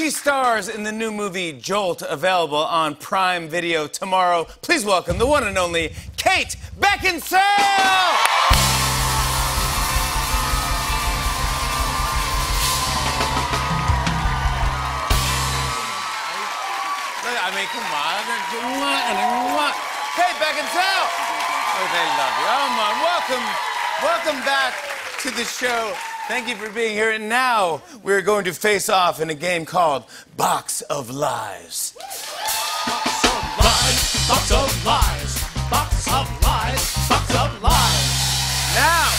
She stars in the new movie Jolt, available on Prime Video tomorrow. Please welcome the one and only Kate Beckinsale! I mean, come on. Kate Beckinsale! Oh, they love you. Oh, my. Welcome, welcome back to the show. Thank you for being here. And now we're going to face off in a game called Box of Lies. Box of lies, box of lies, box of lies, box of lies. Now,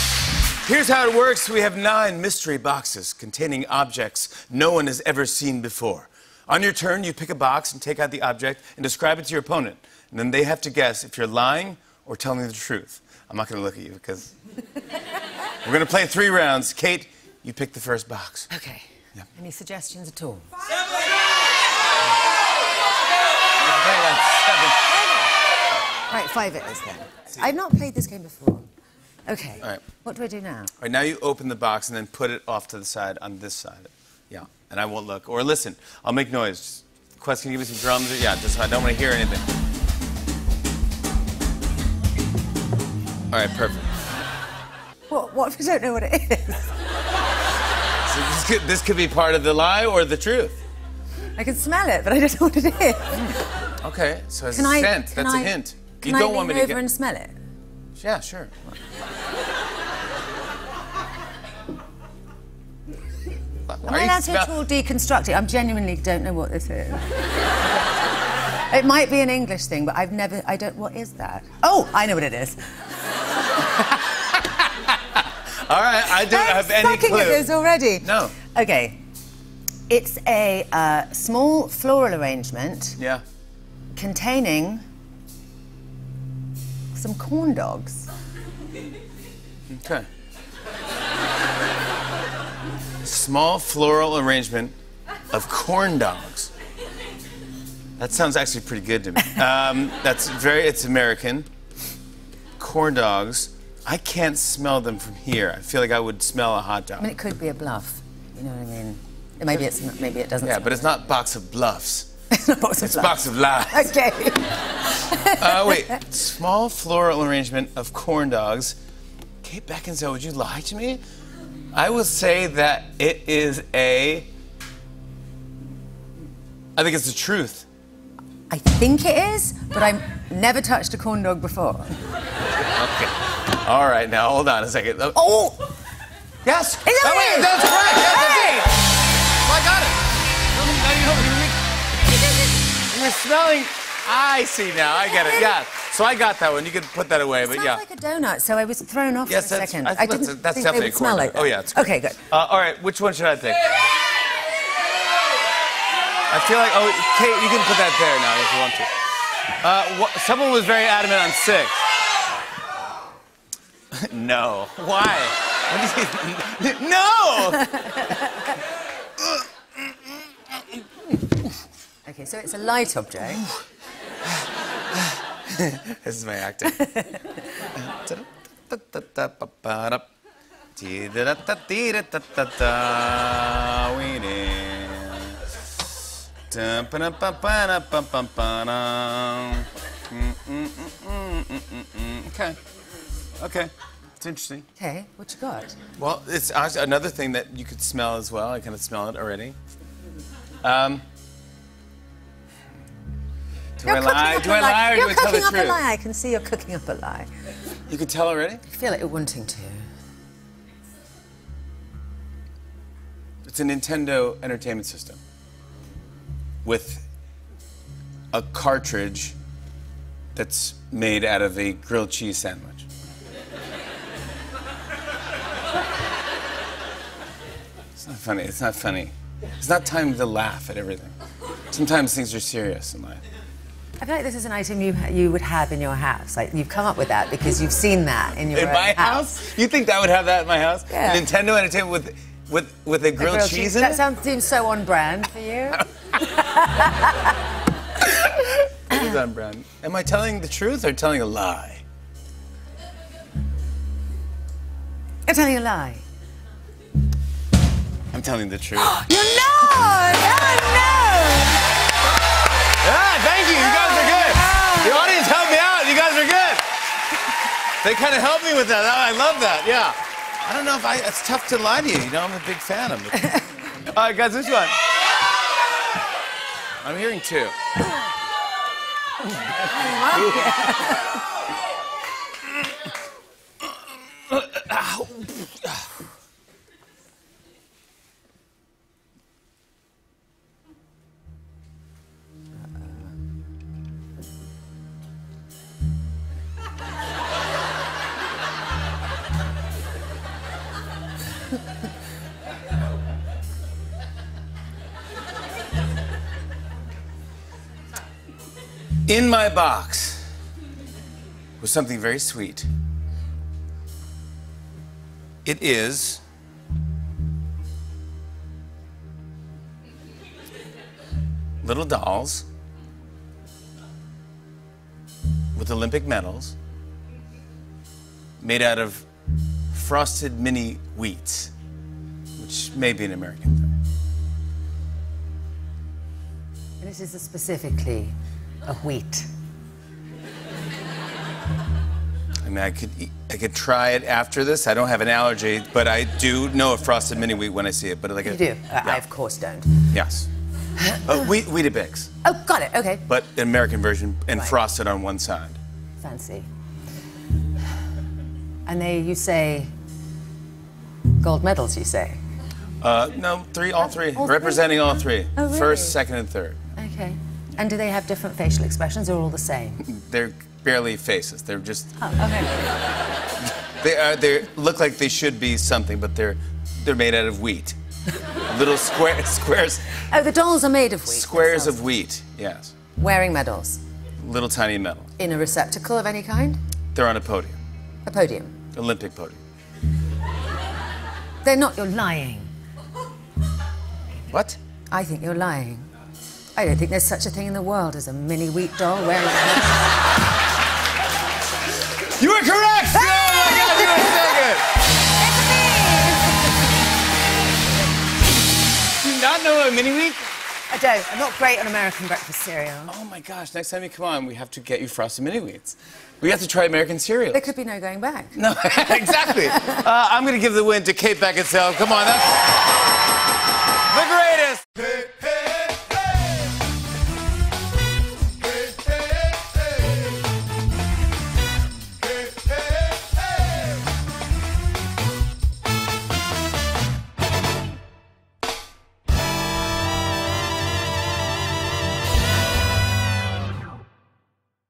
here's how it works we have nine mystery boxes containing objects no one has ever seen before. On your turn, you pick a box and take out the object and describe it to your opponent. And then they have to guess if you're lying or telling the truth. I'm not going to look at you because we're going to play three rounds. Kate, you pick the first box. Okay. Any suggestions at all? Right, five it is then. I've not played this game before. Okay. All right. What do I do now? All right, now you open the box and then put it off to the side on this side. Yeah, and I won't look. Or listen, I'll make noise. Quest, can you give me some drums? Yeah, just I don't want to hear anything. All right, perfect. What, what if I don't know what it is? So this could, this could be part of the lie or the truth. I can smell it, but I don't know what it is. Okay, so it's Can a I? scent. That's a I- hint. Can you don't I want me to over get. and smell it? Yeah, sure. Am I you allowed to at all deconstruct it? I genuinely don't know what this is. it might be an English thing, but I've never. I don't. What is that? Oh, I know what it is. All right, I don't have any clue. at this already. No. Okay. It's a uh, small floral arrangement Yeah. containing some corn dogs. Okay. Small floral arrangement of corn dogs. That sounds actually pretty good to me. Um, that's very, it's American. Corn dogs. I can't smell them from here. I feel like I would smell a hot dog. I mean, it could be a bluff. You know what I mean? Maybe it's not, maybe it doesn't. Yeah, but it's not box of bluffs. it's not box of It's bluff. box of lies. Okay. Uh, wait, small floral arrangement of corn dogs. Kate Beckinsale, would you lie to me? I will say that it is a. I think it's the truth. I think it is, but I've never touched a corn dog before. Okay. All right, now hold on a second. Oh, yes. Is that wait, that's correct. Yes, Hey! that's it. Oh, I got it. Now you know you were smelling. I see now. I get it. Yeah. So I got that one. You can put that away, but Sounds yeah. like a donut, so I was thrown off Yes, for a that's, second. I, I that's, didn't that's think definitely they would smell like that. Oh yeah, it's. Okay, good. Uh, all right, which one should I pick? I feel like oh, Kate, you can put that there now if you want to. Uh, someone was very adamant on six. no. Why? What do you, no. Okay, so it's a light object. This is my acting. Okay. Okay. It's interesting. Okay, what you got? Well, it's another thing that you could smell as well. I kind of smell it already. Um, do I lie? Do I lie or You're do I tell the cooking up a lie. I can see you're cooking up a lie. You could tell already? I feel like you're wanting to. It's a Nintendo Entertainment System with a cartridge that's made out of a grilled cheese sandwich. It's not funny. It's not funny. It's not time to laugh at everything. Sometimes things are serious in life. I feel like this is an item you you would have in your house. Like you've come up with that because you've seen that in your In my house? You think that would have that in my house? Yeah. Nintendo Entertainment with with with a grilled, Grilled cheese in That it? sounds seems so on brand for you. It is on brand. Am I telling the truth or telling a lie? I'm telling a lie. I'm telling the truth. You're not! Oh, no! Yeah, thank you. You guys are good. The audience helped me out. You guys are good. They kind of helped me with that. I love that. Yeah. I don't know if I. It's tough to lie to you. You know, I'm a big fan of it. All right, guys, this one. I'm hearing two. In my box was something very sweet. It is little dolls with Olympic medals made out of frosted mini wheats, which may be an American thing. And this is specifically a wheat. I mean, I could eat, I could try it after this. I don't have an allergy, but I do know a frosted mini wheat when I see it. But like You a, do? Yeah. I, of course, don't. Yes. Uh, wheat, Weetabix, Oh, got it. Okay. but an American version and Right. frosted on one side. Fancy. And they, you say, gold medals, you say? Uh, no, three, all three, All three? representing all three. Oh, really? First, second, and third. Okay. And do they have different facial expressions or all the same? They're barely faces. They're just Oh, okay. they are they look like they should be something, but they're they're made out of wheat. Little square squares Oh, the dolls are made of wheat. squares themselves. of wheat. Yes, Wearing medals. little tiny metal. In a receptacle of any kind? They're on a podium, A podium. Olympic podium. They're not, you're lying. What? I think you're lying. I don't think there's such a thing in the world as a mini wheat doll wearing a. You were correct! Oh my God, you were so good! Do you not know a mini wheat? I don't. I'm not great on American breakfast cereal. Oh my gosh, next time you come on, we have to get you frosted mini wheats. We have to try American cereal. There could be no going back. No, exactly. Uh, I'm going to give the win to Kate Beckinsale. Come on, that's the greatest.